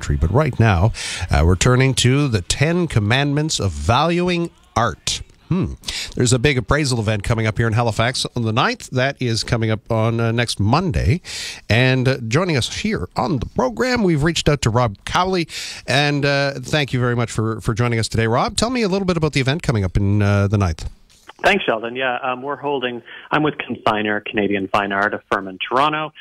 country. But right now, uh, we're turning to the Ten Commandments of Valuing Art. Hmm. There's a big appraisal event coming up here in Halifax on the 9th. That is coming up on uh, next Monday. And uh, joining us here on the program, we've reached out to Rob Cowley. And uh, thank you very much for, for joining us today, Rob. Tell me a little bit about the event coming up in uh, the 9th. Thanks, Sheldon. Yeah, um, we're holding, I'm with Consignor Canadian Fine Art, a firm in Toronto.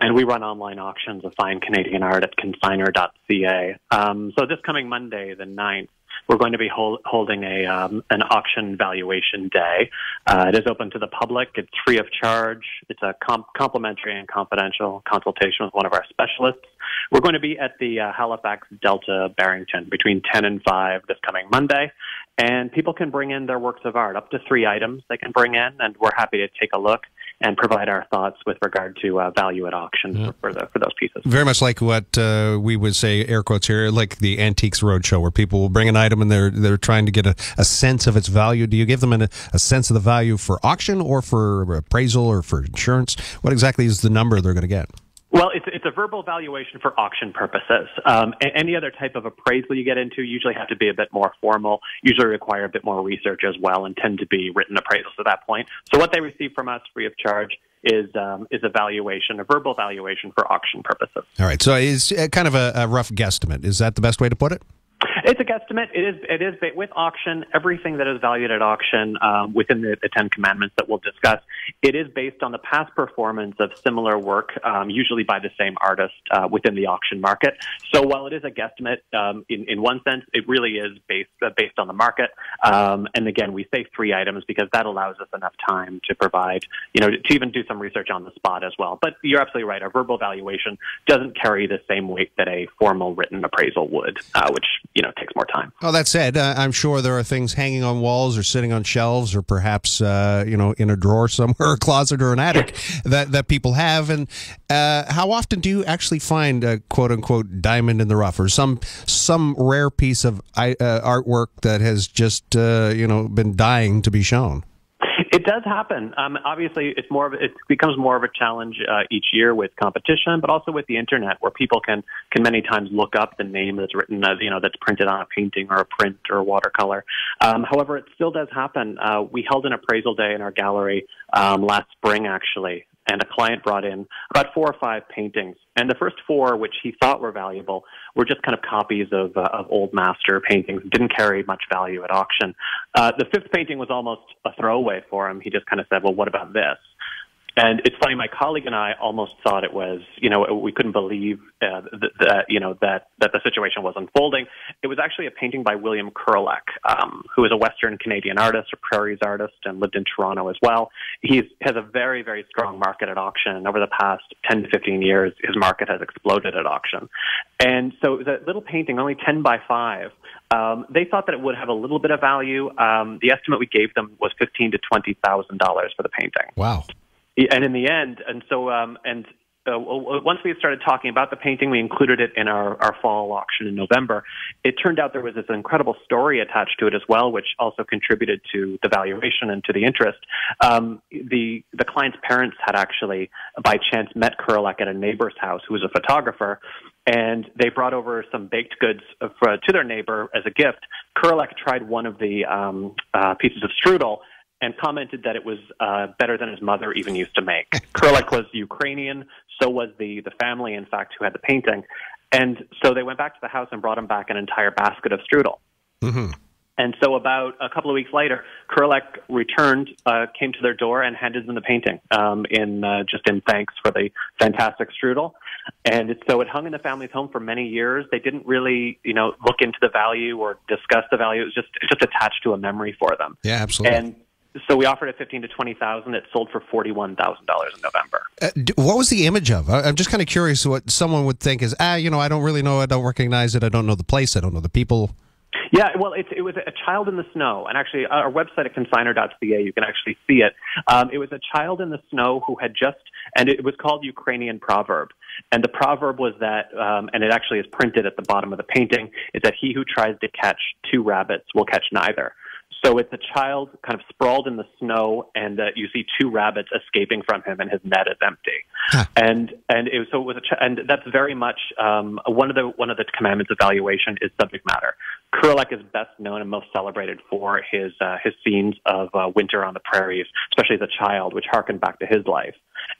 And we run online auctions of fine Canadian art at consignor.ca. Um, so this coming Monday, the 9th, we're going to be hold, holding a um, an auction valuation day. Uh, it is open to the public. It's free of charge. It's a com- complimentary and confidential consultation with one of our specialists. We're going to be at the uh, Halifax Delta Barrington between 10 and 5 this coming Monday. And people can bring in their works of art, up to three items they can bring in, and we're happy to take a look and provide our thoughts with regard to uh, value at auction yeah. for, the, for those pieces. Very much like what uh, we would say, air quotes here, like the Antiques Roadshow, where people will bring an item and they're they're trying to get a, a sense of its value. Do you give them an, a sense of the value for auction or for appraisal or for insurance? What exactly is the number they're going to get? Well, it's, it's a verbal valuation for auction purposes. Um, any other type of appraisal you get into usually have to be a bit more formal, usually require a bit more research as well, and tend to be written appraisals at that point. So what they receive from us free of charge is um, is a valuation, a verbal valuation for auction purposes. All right. So it's uh, kind of a, a rough guesstimate. Is that the best way to put it? It's a guesstimate. It is. It is with auction. Everything that is valued at auction um, within the, the, Ten Commandments that we'll discuss, it is based on the past performance of similar work, um, usually by the same artist uh, within the auction market. So while it is a guesstimate, um, in in one sense, it really is based uh, based on the market. Um, and again, we say three items because that allows us enough time to provide, you know, to even do some research on the spot as well. But you're absolutely right. Our verbal valuation doesn't carry the same weight that a formal written appraisal would, uh, which you know takes more time. Oh, that said, uh, I'm sure there are things hanging on walls or sitting on shelves or perhaps uh, you know in a drawer somewhere, a closet or an attic that that people have. And uh, how often do you actually find a quote unquote diamond in the rough or some some rare piece of uh, artwork that has just uh, you know been dying to be shown? It does happen. Um, obviously, it's more of it becomes more of a challenge uh, each year with competition, but also with the internet, where people can can many times look up the name that's written, as, you know, that's printed on a painting or a print or a watercolor. Um, however, it still does happen. Uh, we held an appraisal day in our gallery um, last spring, actually, and a client brought in about four or five paintings. And the first four, which he thought were valuable, were just kind of copies of, uh, of old master paintings, didn't carry much value at auction. Uh, the fifth painting was almost a throwaway for him. He just kind of said, well, what about this? And it's funny, my colleague and I almost thought it was, you know, we couldn't believe uh, that, that, you know, that, that the situation was unfolding. It was actually a painting by William Kurelek, um, who is a Western Canadian artist, a prairies artist, and lived in Toronto as well. He has a very, very strong market at auction. Over the past 10 to 15 years, his market has exploded at auction. And so it was a little painting, only 10 by 5. Um, they thought that it would have a little bit of value. Um, the estimate we gave them was fifteen to twenty thousand dollars for the painting. Wow! and in the end, and so um, and uh, once we started talking about the painting, we included it in our, our fall auction in November. It turned out there was this incredible story attached to it as well, which also contributed to the valuation and to the interest. Um, the the client's parents had actually, by chance, met Kurelek at a neighbor's house who was a photographer, and they brought over some baked goods for, to their neighbor as a gift. Kurelek tried one of the um, uh, pieces of strudel and commented that it was uh, better than his mother even used to make. Kurelek was Ukrainian, so was the the family, in fact, who had the painting, and so they went back to the house and brought him back an entire basket of strudel. Mm-hmm. And so, about a couple of weeks later, Kurelek returned, uh, came to their door, and handed them the painting um, in uh, just in thanks for the fantastic strudel. And it, so it hung in the family's home for many years. They didn't really, you know, look into the value or discuss the value. It was just just attached to a memory for them. Yeah, absolutely. And so we offered it fifteen to twenty thousand. It sold for forty one thousand dollars in November. Uh, what was the image of? I'm just kind of curious what someone would think is ah, you know, I don't really know, I don't recognize it, I don't know the place, I don't know the people. Yeah, well, it, it was a child in the snow, and actually, our website at consignor.ca, you can actually see it. Um, it was a child in the snow who had just, and it was called Ukrainian proverb. And the proverb was that, um, and it actually is printed at the bottom of the painting, is that he who tries to catch two rabbits will catch neither. So it's a child kind of sprawled in the snow, and uh, you see two rabbits escaping from him, and his net is empty. Huh. And and it, was so it was a ch- and that's very much um, one of the one of the commandments of valuation is subject matter. Kurelek is best known and most celebrated for his uh, his scenes of uh, winter on the prairies, especially as a child, which harkened back to his life.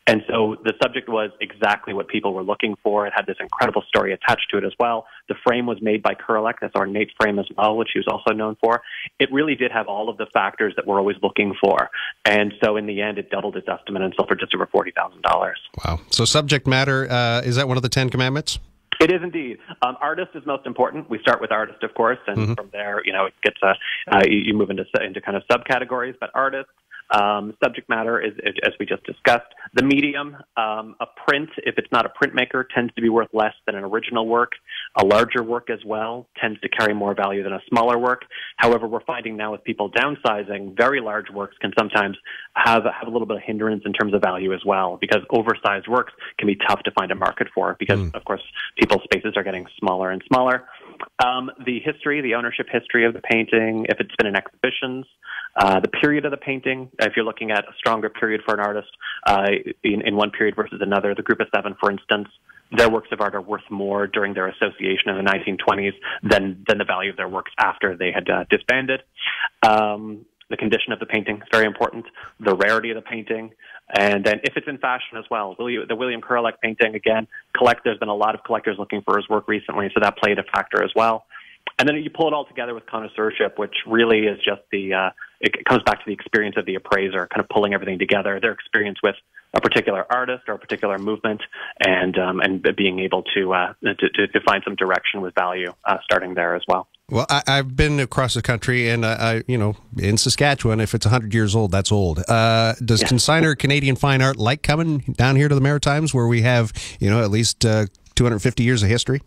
And so the subject was exactly what people were looking for. It had this incredible story attached to it as well. The frame was made by Kurelek, that's our Nate frame as well, which he was also known for. It really did have all of the factors that we're always looking for. And so in the end, it doubled its estimate and sold for just over $40,000. Wow. So subject matter, uh, is that one of the Ten Commandments? It is indeed. Um, artist is most important. We start with artist, of course, and mm-hmm. from there, you know, it gets uh, uh, you, you move into into kind of subcategories. But artist, um, subject matter is, as we just discussed. The medium, um, a print, if it's not a printmaker, tends to be worth less than an original work. A larger work as well tends to carry more value than a smaller work. However, we're finding now with people downsizing, very large works can sometimes have, have a little bit of hindrance in terms of value as well, because oversized works can be tough to find a market for, because mm. of course people's spaces are getting smaller and smaller. Um, the history, the ownership history of the painting, if it's been in exhibitions, uh, the period of the painting, if you're looking at a stronger period for an artist uh, in, in one period versus another, the Group of Seven, for instance, their works of art are worth more during their association in the 1920s than, than the value of their works after they had uh, disbanded. Um, the condition of the painting is very important, the rarity of the painting, and then if it's in fashion as well. William, the William Kurelek painting, again, collect, there's been a lot of collectors looking for his work recently, so that played a factor as well. And then you pull it all together with connoisseurship, which really is just the, uh, it comes back to the experience of the appraiser, kind of pulling everything together, their experience with a particular artist or a particular movement, and um, and being able to, uh, to, to to find some direction with value uh, starting there as well. Well, I, have been across the country, and I, I, you know, in Saskatchewan, if it's hundred years old, that's old. Uh, does yeah. Consignor Canadian Fine Art like coming down here to the Maritimes, where we have, you know, at least uh, 250 years of history?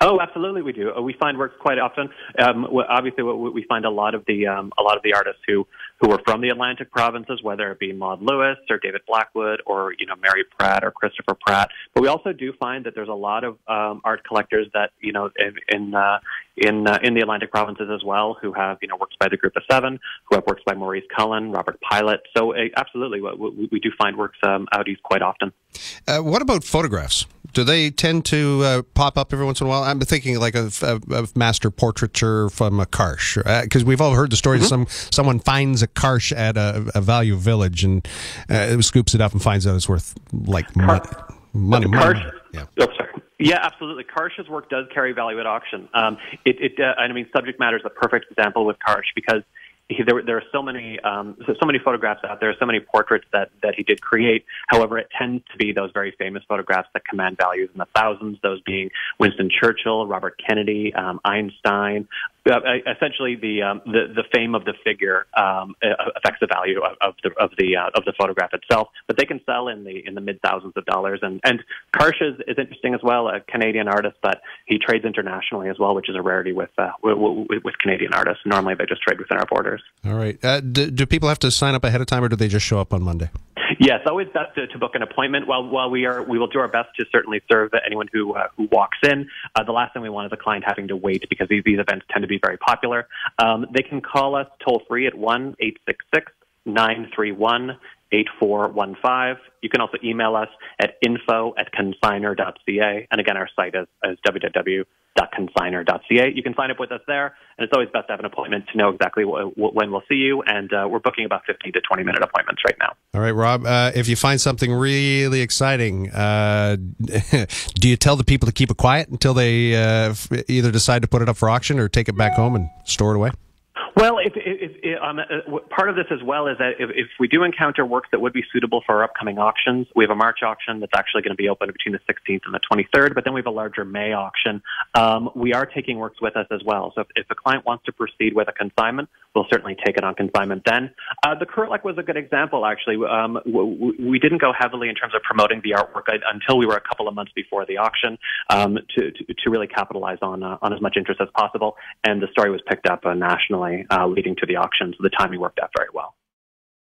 Oh, absolutely, we do. Uh, we find works quite often. Um, obviously, we find a lot of the um, a lot of the artists who who are from the Atlantic provinces, whether it be Maud Lewis or David Blackwood or you know Mary Pratt or Christopher Pratt. But we also do find that there's a lot of um, art collectors that you know in in uh, in, uh, in the Atlantic provinces as well who have you know works by the Group of Seven, who have works by Maurice Cullen, Robert Pilot. So uh, absolutely, we, we, do find works um, out east quite often. Uh, what about photographs? Do they tend to uh, pop up every once in a while? I'm thinking like of master portraiture from a Karsh, because uh, we've all heard the story. Mm-hmm. Some someone finds a Karsh at a, a value village and uh, scoops it up and finds out it's worth like Car- money. money, money. Yeah. Oh. Yeah, absolutely. Karsh's work does carry value at auction. Um, it, it uh, I mean, subject matter is a perfect example with Karsh because he, there, there are so many um, so, many photographs out there, so many portraits that that he did create. However, it tends to be those very famous photographs that command values in the thousands. Those being Winston Churchill, Robert Kennedy, um, Einstein, essentially the, um, the the fame of the figure um, affects the value of, of the of the uh, of the photograph itself. But they can sell in the in the mid thousands of dollars. And and Karsh is, is interesting as well, a Canadian artist, but he trades internationally as well, which is a rarity with uh, with, with, Canadian artists. Normally, they just trade within our borders. All right. Uh, do, do people have to sign up ahead of time, or do they just show up on Monday? Yes, always best to, to, book an appointment. While while we are, we will do our best to certainly serve anyone who uh, who walks in. Uh, the last thing we want is a client having to wait because these, these events tend to be very popular. Um, they can call us toll free at one eight six six nine three one 8415. You can also email us at info at consignor.ca. And again, our site is, is www.consignor.ca. You can sign up with us there, and it's always best to have an appointment to know exactly wh- wh- when we'll see you. And uh, we're booking about 15 to 20 minute appointments right now. All right, Rob, uh, if you find something really exciting, uh, do you tell the people to keep it quiet until they uh, either decide to put it up for auction or take it back home and store it away? Well, if, if, if um, uh, part of this as well is that if, if, we do encounter works that would be suitable for our upcoming auctions, we have a March auction that's actually going to be open between the 16th and the 23rd, but then we have a larger May auction. Um, we are taking works with us as well. So if, if a client wants to proceed with a consignment, we'll certainly take it on consignment then. Uh, the Kurelek was a good example, actually. Um, we, we, didn't go heavily in terms of promoting the artwork until we were a couple of months before the auction um, to, to, to, really capitalize on, uh, on as much interest as possible, and the story was picked up uh, nationally uh, leading to the auction, so the timing worked out very well.